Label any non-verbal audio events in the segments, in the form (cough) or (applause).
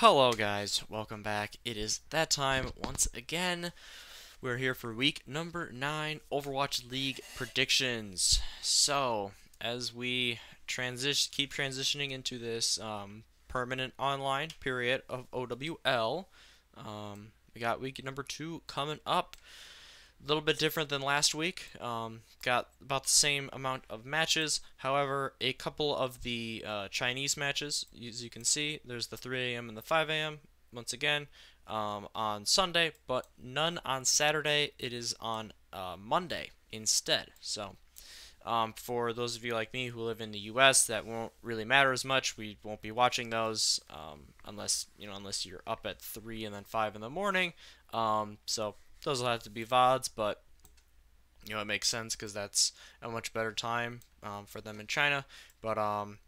Hello guys, welcome back. It is that time once again. We're here for week number 9 Overwatch League predictions. So, as we transition keep transitioning into this um, permanent online period of OWL, um, we got week number 2 coming up a little bit different than last week. Um, got about the same amount of matches. However, a couple of the uh, Chinese matches, as you can see, there's the 3 a.m. and the 5 a.m. once again um, on Sunday, but none on Saturday. It is on uh, Monday instead. So. Um, for those of you like me who live in the U.S., that won't really matter as much. We won't be watching those um, unless you know unless you're up at three and then five in the morning. Um, so those will have to be VODs, but you know it makes sense because that's a much better time um, for them in China. But um,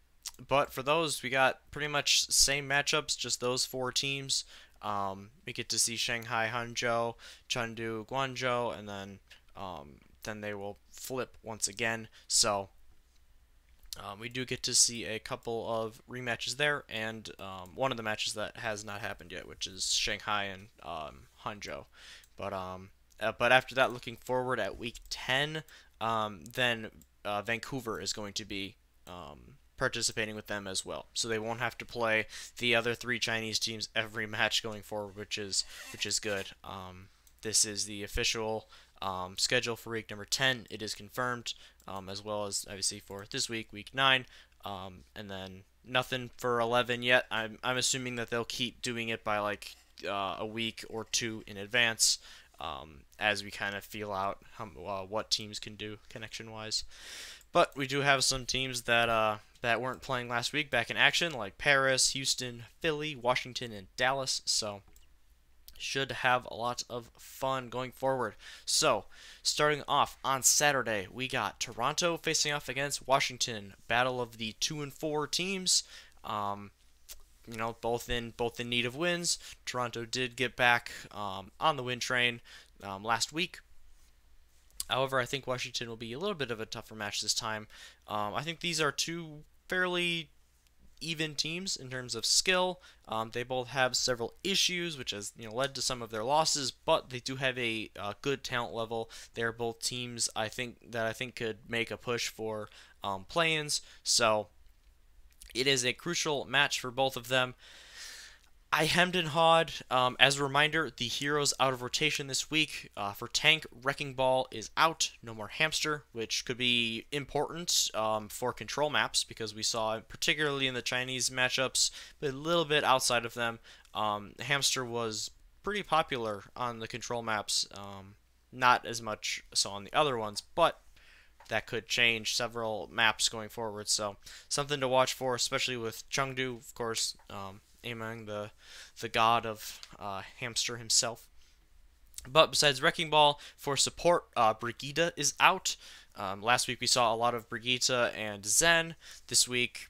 but for those we got pretty much same matchups, just those four teams. Um, we get to see Shanghai, Hangzhou, Chengdu, Guangzhou, and then um, then they will flip once again. So um, we do get to see a couple of rematches there, and um, one of the matches that has not happened yet, which is Shanghai and um, Hangzhou. But um, uh, but after that, looking forward at week 10, um, then uh, Vancouver is going to be um, participating with them as well. So they won't have to play the other three Chinese teams every match going forward, which is which is good. Um, this is the official um, schedule for week number 10. It is confirmed, um, as well as obviously for this week, week 9, um, and then nothing for 11 yet. I'm, I'm assuming that they'll keep doing it by like uh, a week or two in advance um, as we kind of feel out how, uh, what teams can do connection wise. But we do have some teams that uh, that weren't playing last week back in action, like Paris, Houston, Philly, Washington, and Dallas. So should have a lot of fun going forward. So, starting off on Saturday, we got Toronto facing off against Washington. Battle of the two and four teams. Um, you know, both in both in need of wins. Toronto did get back um, on the win train um, last week. However, I think Washington will be a little bit of a tougher match this time. Um, I think these are two fairly even teams in terms of skill. Um, they both have several issues, which has you know led to some of their losses, but they do have a uh, good talent level. They're both teams I think that I think could make a push for um, play-ins. So it is a crucial match for both of them. I hemmed and hawed. Um, as a reminder, the heroes out of rotation this week. Uh, for tank, Wrecking Ball is out. No more Hamster, which could be important um, for control maps because we saw, particularly in the Chinese matchups, but a little bit outside of them, um, Hamster was pretty popular on the control maps. Um, not as much so on the other ones, but that could change several maps going forward. So something to watch for, especially with Chengdu, of course, um, Ameng the the god of uh, hamster himself. But besides Wrecking Ball, for support, uh, Brigitte is out. Um, last week we saw a lot of Brigitte and Zen. This week,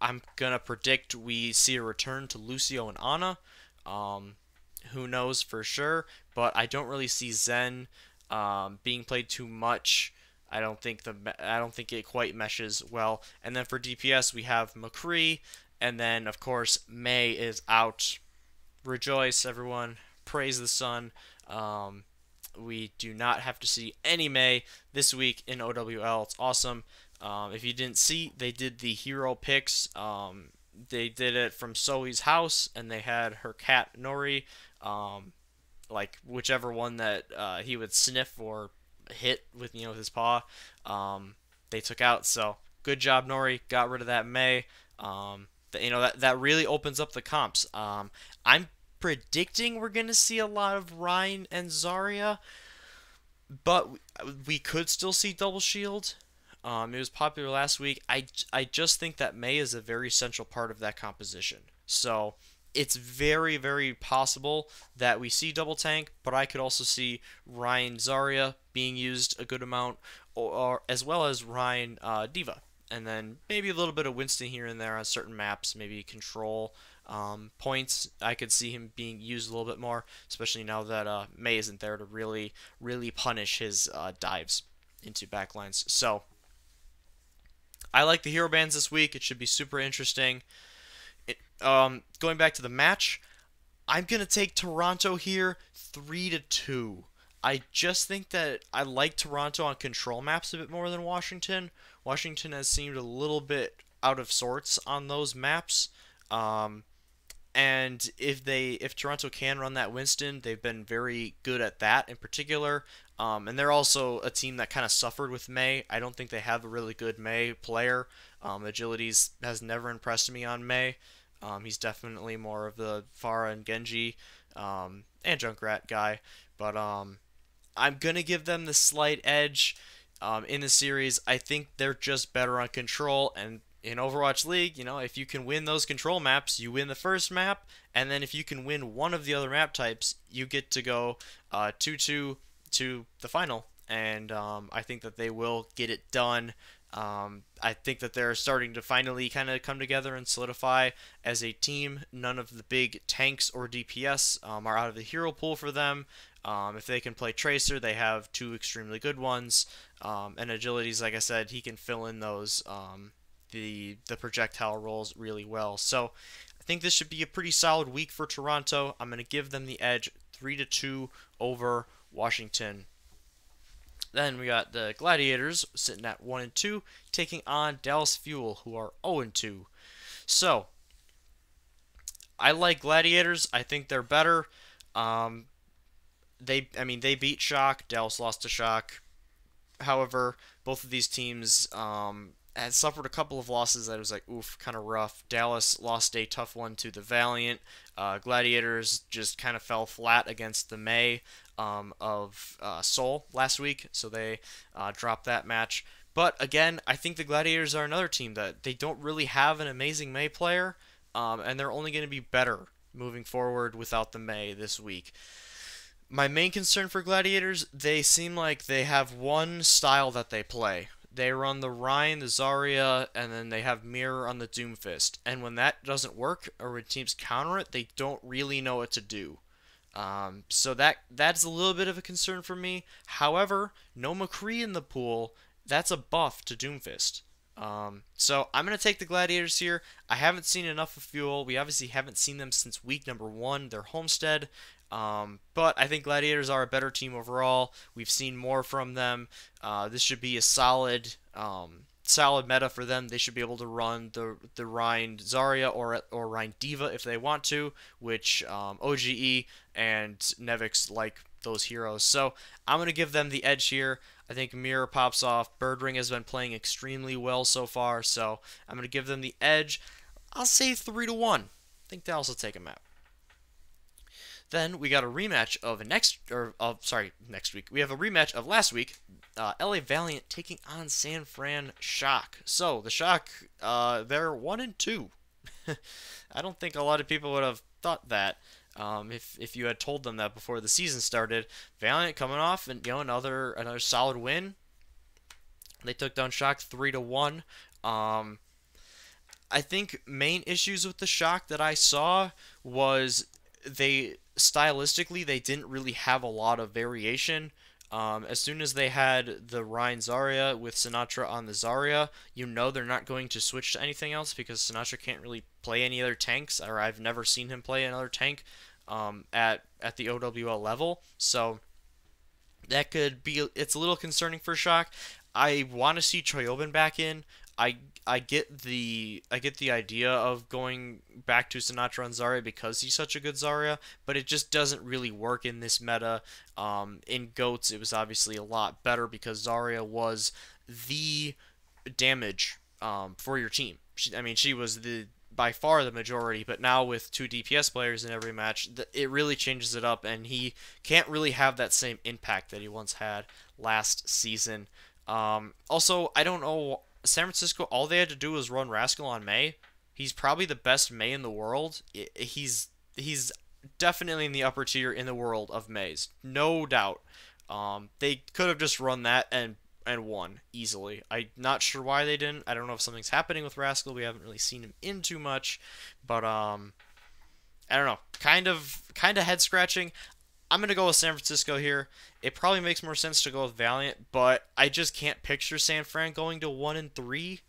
I'm gonna predict we see a return to Lucio and Ana. Um, who knows for sure? But I don't really see Zen um, being played too much I don't think the I don't think it quite meshes well. And then for DPS we have McCree, and then of course Mei is out. Rejoice, everyone! Praise the sun. Um, we do not have to see any Mei this week in OWL. It's awesome. Um, if you didn't see, they did the hero picks. Um, they did it from Zoe's house, and they had her cat Nori, um, like whichever one that uh, he would sniff or hit with you know with his paw. Um, they took out. So good job, Nori. Got rid of that Mei. Um, the, you know that that really opens up the comps. Um, I'm predicting we're gonna see a lot of Rein and Zarya, but we, could still see double shield. Um, it was popular last week. I, I just think that Mei is a very central part of that composition. So it's very, very possible that we see double tank, but I could also see Rein Zarya being used a good amount, or, or as well as Rein uh, D.Va. And then maybe a little bit of Winston here and there on certain maps, maybe control um, points. I could see him being used a little bit more, especially now that uh, Mei isn't there to really, really punish his uh, dives into backlines. So I like the hero bans this week. It should be super interesting um, going back to the match, I'm gonna take Toronto here, three to two. I just think that I like Toronto on control maps a bit more than Washington. Washington has seemed a little bit out of sorts on those maps. Um, and if they if Toronto can run that Winston, they've been very good at that in particular. Um, and they're also a team that kind of suffered with Mei. I don't think they have a really good Mei player. Um, Agilities has never impressed me on Mei. Um, he's definitely more of the Pharah and Genji um, and Junkrat guy. But um, I'm going to give them the slight edge um, in the series. I think they're just better on control. And in Overwatch League, you know, if you can win those control maps, you win the first map. And then if you can win one of the other map types, you get to go 2 uh, 2 to the final. And um, I think that they will get it done. Um, I think that they're starting to finally kind of come together and solidify as a team. None of the big tanks or DPS um, are out of the hero pool for them. Um, if they can play Tracer, they have two extremely good ones. Um, and Agilities, like I said, he can fill in those um, the the projectile roles really well. So I think this should be a pretty solid week for Toronto. I'm going to give them the edge, three to two over Washington. Then we got the Gladiators sitting at 1 and 2, taking on Dallas Fuel, who are 0 and 2. So, I like Gladiators. I think they're better. Um, they, I mean, they beat Shock. Dallas lost to Shock. However, both of these teams um, had suffered a couple of losses that was like, oof, kind of rough. Dallas lost a tough one to the Valiant. Uh, Gladiators just kind of fell flat against the Mei um, of uh, Seoul last week, so they uh, dropped that match. But again, I think the Gladiators are another team that they don't really have an amazing Mei player, um, and they're only going to be better moving forward without the Mei this week. My main concern for Gladiators, they seem like they have one style that they play. They run the Rein, the Zarya, and then they have Mirror on the Doomfist. And when that doesn't work, or when teams counter it, they don't really know what to do. Um, so that that's a little bit of a concern for me. However, no McCree in the pool. That's a buff to Doomfist. Um, so I'm going to take the Gladiators here. I haven't seen enough of Fuel. We obviously haven't seen them since week number one, their homestead. Um, but I think Gladiators are a better team overall. We've seen more from them. Uh, this should be a solid um, solid meta for them. They should be able to run the the Rein Zarya or or Rein D.Va if they want to, which um, OGE and Nevix like those heroes. So I'm gonna give them the edge here. I think Mirror pops off. Birdring has been playing extremely well so far, so I'm gonna give them the edge. I'll say three to one. I think they'll also take a map. Then we got a rematch of next, or of sorry, next week. We have a rematch of last week. Uh, LA Valiant taking on San Fran Shock. So the Shock, uh, they're one and two. (laughs) I don't think a lot of people would have thought that. Um, if if you had told them that before the season started, Valiant coming off and you know another another solid win. They took down Shock three to one. Um, I think main issues with the Shock that I saw was they stylistically they didn't really have a lot of variation. Um, as soon as they had the Rein Zarya with Sinatraa on the Zarya, you know they're not going to switch to anything else because Sinatraa can't really play any other tanks, or I've never seen him play another tank um, at at the OWL level. So that could be it's a little concerning for Shock. I want to see ChoiHyoBin back in. I I get the I get the idea of going back to Sinatraa and Zarya because he's such a good Zarya, but it just doesn't really work in this meta. Um, in Goats, it was obviously a lot better because Zarya was the damage um, for your team. She, I mean, she was the by far the majority, but now with two DPS players in every match, it really changes it up, and he can't really have that same impact that he once had last season. Um, also, I don't know San Francisco, all they had to do was run Rascal on Mei. He's probably the best Mei in the world. He's he's definitely in the upper tier in the world of Meis, no doubt. Um, they could have just run that and and won easily. I'm not sure why they didn't. I don't know if something's happening with Rascal. We haven't really seen him in too much, but um, I don't know. Kind of kind of head scratching. I'm gonna go with San Francisco here. It probably makes more sense to go with Valiant, but I just can't picture San Fran going to one and three.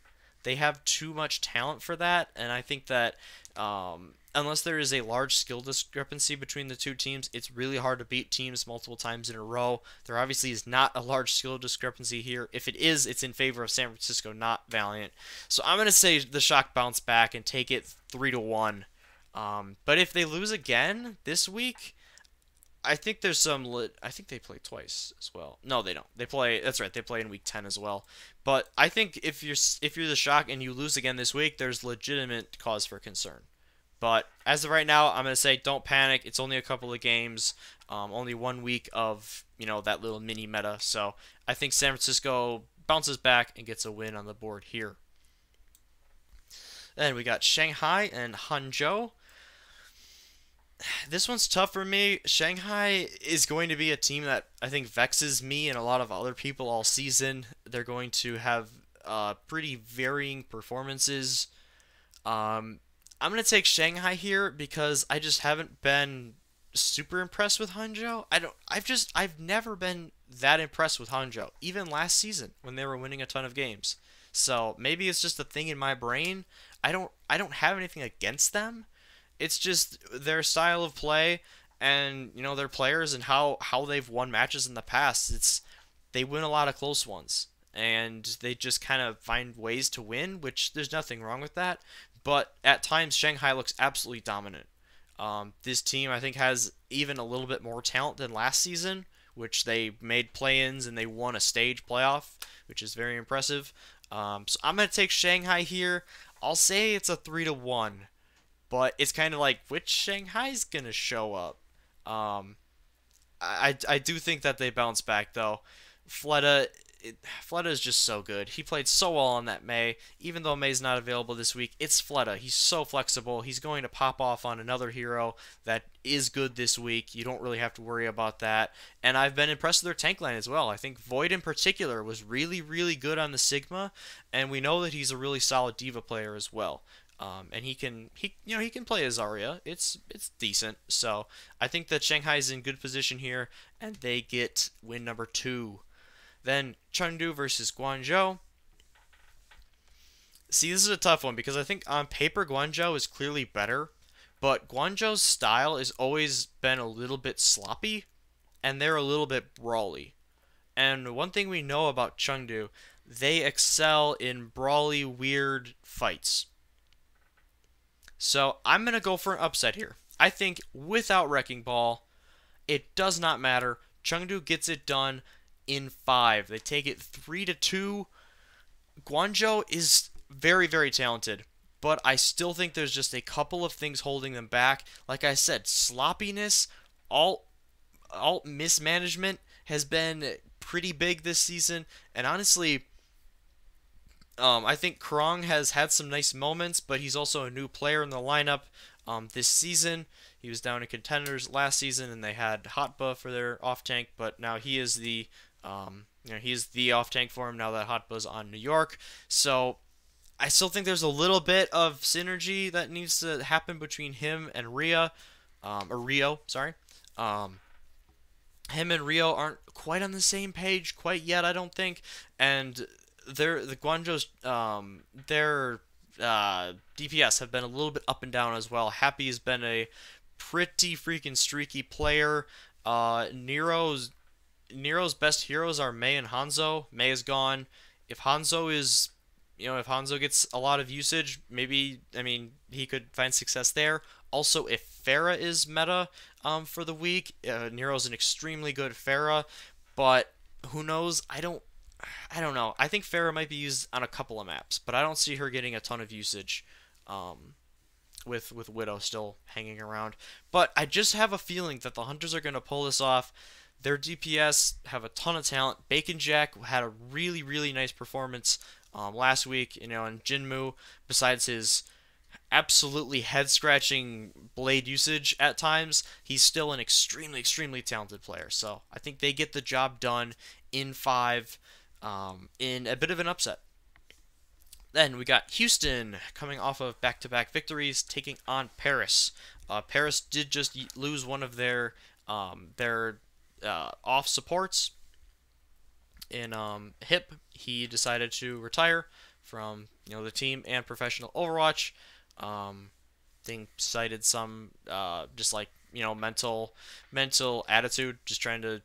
They have too much talent for that, and I think that Um, unless there is a large skill discrepancy between the two teams, it's really hard to beat teams multiple times in a row. There obviously is not a large skill discrepancy here. If it is, it's in favor of San Francisco, not Valiant. So I'm going to say the Shock bounce back and take it 3 to 1. Um, but if they lose again this week, I think there's some. Lit, I think they play twice as well. No, they don't. They play. That's right. They play in week ten as well. But I think if you're if you're the shock and you lose again this week, there's legitimate cause for concern. But as of right now, I'm gonna say don't panic. It's only a couple of games, um, only one week of you know that little mini meta. So I think San Francisco bounces back and gets a win on the board here. Then we got Shanghai and Hangzhou this one's tough for me. Shanghai is going to be a team that I think vexes me and a lot of other people all season. They're going to have uh, pretty varying performances. Um, I'm gonna take Shanghai here because I just haven't been super impressed with Hangzhou. I don't. I've just. I've never been that impressed with Hangzhou, even last season when they were winning a ton of games. So maybe it's just a thing in my brain. I don't. I don't have anything against them it's just their style of play and you know their players and how how they've won matches in the past. It's they win a lot of close ones and they just kind of find ways to win, which there's nothing wrong with that. But at times Shanghai looks absolutely dominant. Um, this team I think has even a little bit more talent than last season, which they made play-ins and they won a stage playoff, which is very impressive. Um, so I'm gonna take Shanghai here. I'll say it's a three to one. But it's kind of like which Shanghai's gonna show up. Um, I I do think that they bounce back though. Fleta it, Fleta is just so good. He played so well on that Mei. Even though Mei's not available this week, it's Fleta. He's so flexible. He's going to pop off on another hero that is good this week. You don't really have to worry about that. And I've been impressed with their tank line as well. I think Void in particular was really, really good on the Sigma, and we know that he's a really solid D.Va player as well. Um, and he can he you know he can play as. It's it's decent. So I think that Shanghai is in good position here, and they get win number two. Then Chengdu versus Guangzhou. See, this is a tough one because I think on paper Guangzhou is clearly better, but Guangzhou's style has always been a little bit sloppy, and they're a little bit brawly. And one thing we know about Chengdu, they excel in brawly, weird fights. So I'm going to go for an upset here. I think without Wrecking Ball, it does not matter. Chengdu gets it done in five. They take it three to two. Guangzhou is very, very talented, but I still think there's just a couple of things holding them back. Like I said, sloppiness, all ult mismanagement has been pretty big this season, and honestly, um, I think Krong has had some nice moments, but he's also a new player in the lineup um, this season. He was down in contenders last season, and they had Hotba for their off tank, but now he is the um, you know he's the off tank for him now that Hotba's on New York. So I still think there's a little bit of synergy that needs to happen between him and Ria, um, or Rio, sorry. Um, him and Rio aren't quite on the same page quite yet, I don't think, and their the Guangzhou's um, their uh, DPS have been a little bit up and down as well. Happy has been a pretty freaking streaky player. Uh, Nero's Nero's best heroes are Mei and Hanzo. Mei is gone. If Hanzo is, you know, if Hanzo gets a lot of usage, maybe I mean he could find success there. Also, if Pharah is meta um, for the week, uh, Nero's an extremely good Pharah, but who knows? I don't I don't know. I think Pharah might be used on a couple of maps, but I don't see her getting a ton of usage um, with with Widow still hanging around. But I just have a feeling that the Hunters are going to pull this off. Their DPS have a ton of talent. Baconjack had a really really nice performance um, last week. You know, and Jinmu, besides his absolutely head scratching blade usage at times, he's still an extremely extremely talented player. So I think they get the job done in five um, in a bit of an upset. Then we got Houston coming off of back-to-back victories, taking on Paris. Uh, Paris did just lose one of their um, their uh, off supports in um, Hip. He decided to retire from you know the team and professional Overwatch. Um, think cited some uh, just like you know mental mental attitude, just trying to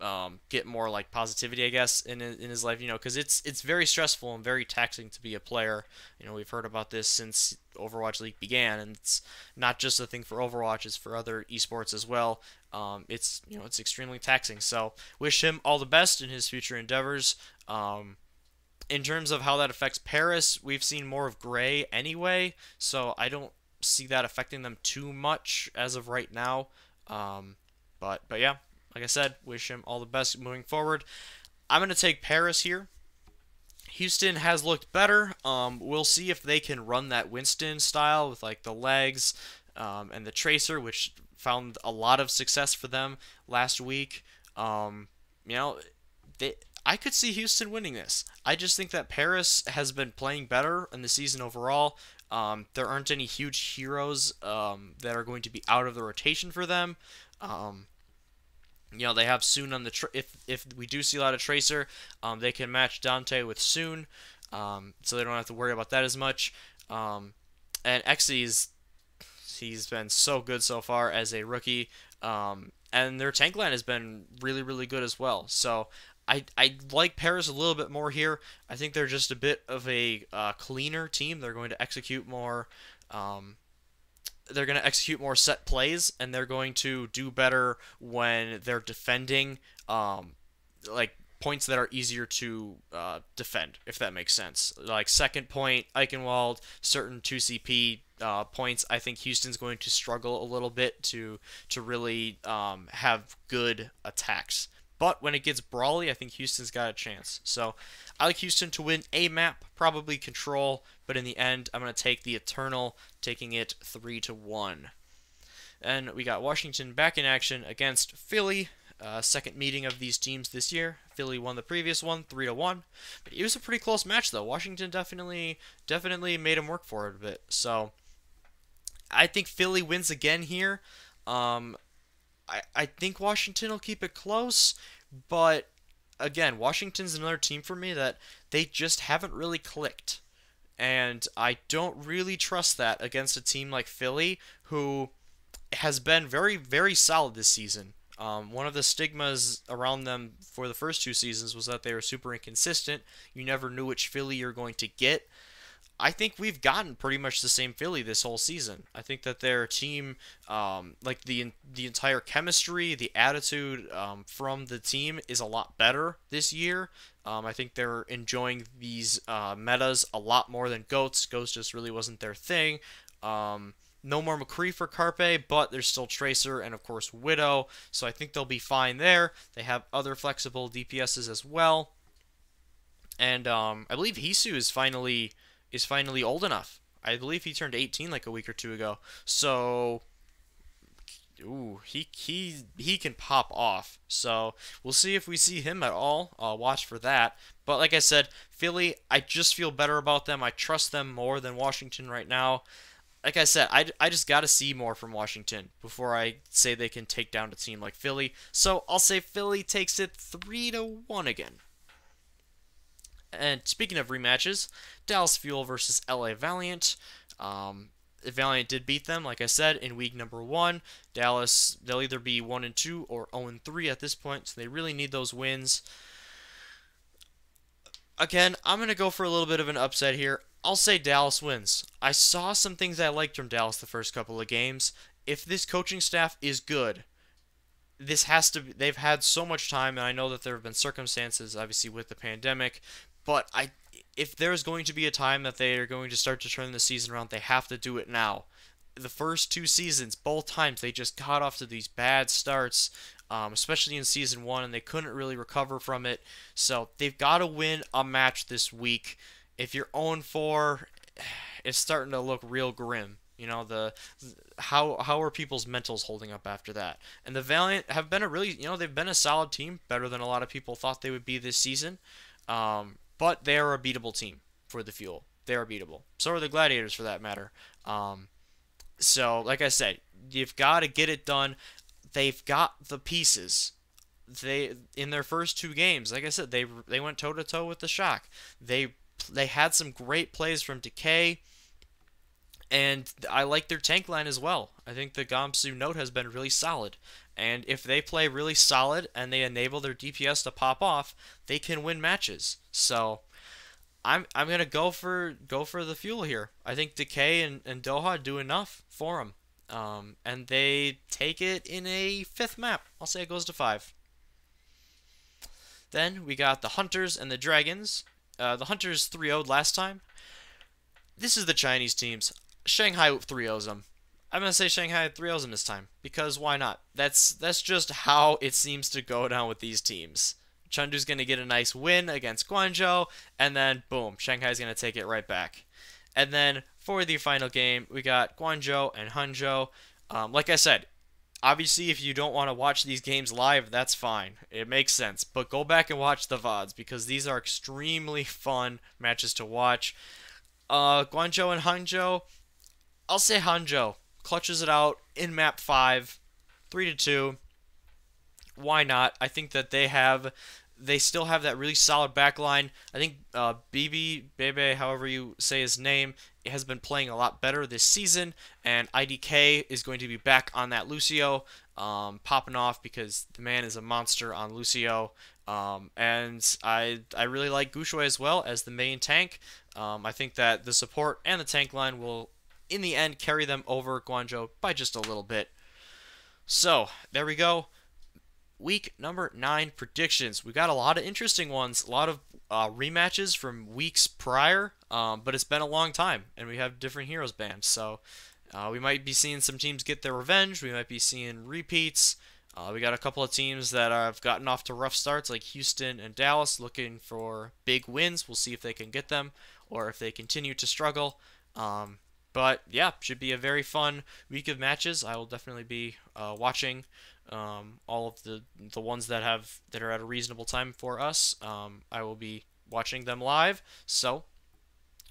um, get more like positivity, I guess, in in his life. You know, because it's it's very stressful and very taxing to be a player. You know, we've heard about this since Overwatch League began, and it's not just a thing for Overwatch; it's for other esports as well. Um, it's you know it's extremely taxing. So wish him all the best in his future endeavors. Um, in terms of how that affects Paris, we've seen more of Gray anyway, so I don't see that affecting them too much as of right now. Um, but but yeah, like I said, wish him all the best moving forward. I'm gonna take Paris here. Houston has looked better. Um, we'll see if they can run that Winston style with like the legs um, and the tracer, which found a lot of success for them last week. Um, you know, they, I could see Houston winning this. I just think that Paris has been playing better in the season overall. Um, there aren't any huge heroes um, that are going to be out of the rotation for them. Um, you know, they have Soon on the if if we do see a lot of Tracer, um, they can match Dante with Soon, um, so they don't have to worry about that as much. Um, and Xyz, he's been so good so far as a rookie, um, and their tank line has been really really good as well. So I, I like Paris a little bit more here. I think they're just a bit of a uh, cleaner team. They're going to execute more. Um, they're going to execute more set plays, and they're going to do better when they're defending, um, like points that are easier to uh, defend, if that makes sense. Like second point, Eichenwalde, certain 2CP uh, points. I think Houston's going to struggle a little bit to to really um, have good attacks. But when it gets brawly, I think Houston's got a chance. So I like Houston to win a map, probably control, but in the end, I'm going to take the Eternal, taking it 3 to 1. And we got Washington back in action against Philly. Uh, second meeting of these teams this year. Philly won the previous one, three to one. But it was a pretty close match, though. Washington definitely, definitely made him work for it a bit. So I think Philly wins again here. Um, I, I think Washington will keep it close, but again, Washington's another team for me that they just haven't really clicked. And I don't really trust that against a team like Philly, who has been very, very solid this season. Um, one of the stigmas around them for the first two seasons was that they were super inconsistent. You never knew which Philly you're going to get. I think we've gotten pretty much the same Philly this whole season. I think that their team, um, like the the entire chemistry, the attitude um, from the team is a lot better this year. Um, I think they're enjoying these uh, metas a lot more than Goats. Goats just really wasn't their thing. Um, no more McCree for Carpe, but there's still Tracer and of course Widow, so I think they'll be fine there. They have other flexible DPSs as well, and um, I believe Heesu is finally is finally old enough. I believe he turned 18 like a week or two ago. So ooh, he he he can pop off. So we'll see if we see him at all. I'll watch for that. But like I said, Philly, I just feel better about them. I trust them more than Washington right now. Like I said, I, I just got to see more from Washington before I say they can take down a team like Philly. So I'll say Philly takes it 3 to 1 again. And speaking of rematches, Dallas Fuel versus LA Valiant. Um, Valiant did beat them, like I said, in week number one. Dallas, they'll either be 1 and 2 or 0 and 3 at this point, so they really need those wins. Again, I'm going to go for a little bit of an upset here. I'll say Dallas wins. I saw some things I liked from Dallas the first couple of games. If this coaching staff is good, this has to be, they've had so much time and I know that there have been circumstances obviously with the pandemic but I, if there's going to be a time that they are going to start to turn the season around, they have to do it now. The first two seasons, both times, they just got off to these bad starts, um, especially in season one, and they couldn't really recover from it. So they've got to win a match this week. If you're 0 4, it's starting to look real grim. You know the how how are people's mentals holding up after that? And the Valiant have been a really you know they've been a solid team, better than a lot of people thought they would be this season. Um, but they are a beatable team for the fuel. They are beatable. So are the Gladiators, for that matter. Um, so, like I said, you've got to get it done. They've got the pieces. They in their first two games, like I said, they they went toe to toe with the Shock. They they had some great plays from Decay, And I like their tank line as well. I think the Gamsu note has been really solid. And if they play really solid and they enable their DPS to pop off, they can win matches. So I'm I'm gonna go for go for the fuel here. I think Decay and, and Doha do enough for them. Um, and they take it in a fifth map. I'll say it goes to five. Then we got the Hunters and the Dragons. Uh, the Hunters 3 0'd last time. This is the Chinese teams. Shanghai 3 0's them. I'm gonna say Shanghai 3 0's them this time because why not? That's that's just how it seems to go down with these teams. Chengdu's gonna get a nice win against Guangzhou, and then boom, Shanghai's gonna take it right back. And then for the final game, we got Guangzhou and Hangzhou. Um, like I said, obviously, if you don't want to watch these games live, that's fine. It makes sense. But go back and watch the VODs because these are extremely fun matches to watch. Uh, Guangzhou and Hangzhou, I'll say Hangzhou clutches it out in map 5, 3 to 2. Why not? I think that they have they still have that really solid back line. I think uh, BB, Bebe, however you say his name, has been playing a lot better this season, and IDK is going to be back on that Lucio, um, popping off because the man is a monster on Lucio. Um, and I I really like Guxue as well as the main tank. Um, I think that the support and the tank line will, in the end, carry them over Guangzhou by just a little bit. So there we go week number nine predictions. We got a lot of interesting ones, a lot of uh, rematches from weeks prior, um, but it's been a long time, and we have different heroes banned. So uh, we might be seeing some teams get their revenge. We might be seeing repeats. Uh, we got a couple of teams that have gotten off to rough starts, like Houston and Dallas, looking for big wins. We'll see if they can get them or if they continue to struggle. Um, but yeah, should be a very fun week of matches. I will definitely be uh, watching um, all of the the ones that have that are at a reasonable time for us. Um, I will be watching them live. So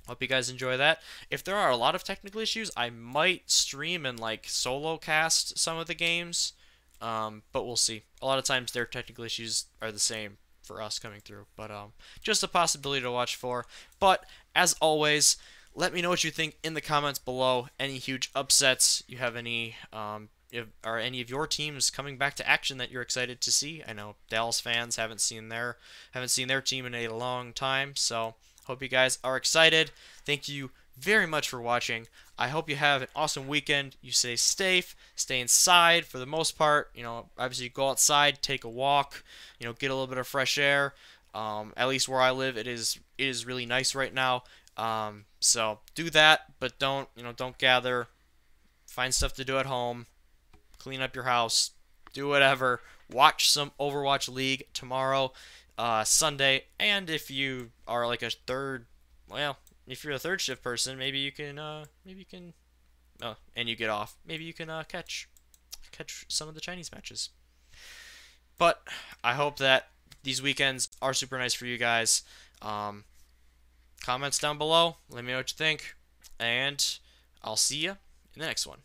hope you guys enjoy that. If there are a lot of technical issues, I might stream and like solo cast some of the games. Um, but we'll see. A lot of times their technical issues are the same for us coming through, but um, just a possibility to watch for. But as always, let me know what you think in the comments below. Any huge upsets you have any um, if, are any of your teams coming back to action that you're excited to see? I know Dallas fans haven't seen their haven't seen their team in a long time, so hope you guys are excited. Thank you very much for watching. I hope you have an awesome weekend. You stay safe, stay inside for the most part. You know, obviously go outside, take a walk, you know, get a little bit of fresh air. Um, at least where I live, it is it is really nice right now. Um, so do that, but don't you know don't gather. Find stuff to do at home clean up your house, do whatever. Watch some Overwatch League tomorrow, uh, Sunday, and if you are like a third, well, if you're a third shift person, maybe you can, uh, maybe you can, oh, and you get off. Maybe you can uh, catch, catch some of the Chinese matches. But I hope that these weekends are super nice for you guys. Um, comments down below. Let me know what you think, and I'll see you in the next one.